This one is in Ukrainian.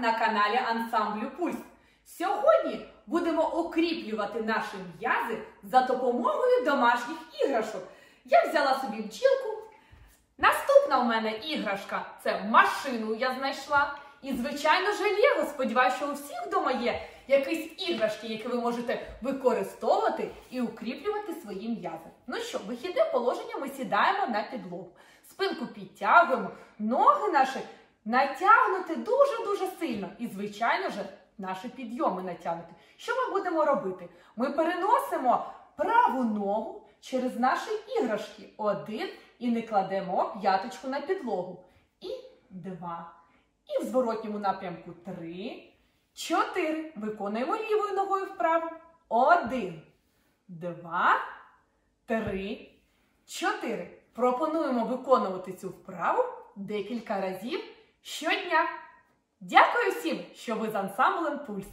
на каналі Ансамблю Пульс. Сьогодні будемо укріплювати наші м'язи за допомогою домашніх іграшок. Я взяла собі бджілку. Наступна у мене іграшка це машину я знайшла. І, звичайно, же Лего. Сподіваюся, що у всіх вдома є якісь іграшки, які ви можете використовувати і укріплювати свої м'язи. Ну що, вихідне положення ми сідаємо на підлогу. Спинку підтягуємо, ноги наші натягнути дуже-дуже сильно. І, звичайно ж, наші підйоми натягнути. Що ми будемо робити? Ми переносимо праву ногу через наші іграшки. Один і не кладемо п'яточку на підлогу. І два. І в зворотньому напрямку три. Чотири. Виконуємо лівою ногою вправо. Один, два, три, чотири. Пропонуємо виконувати цю вправу декілька разів щодня. Дякую всім, що ви з ансамблем Пульс.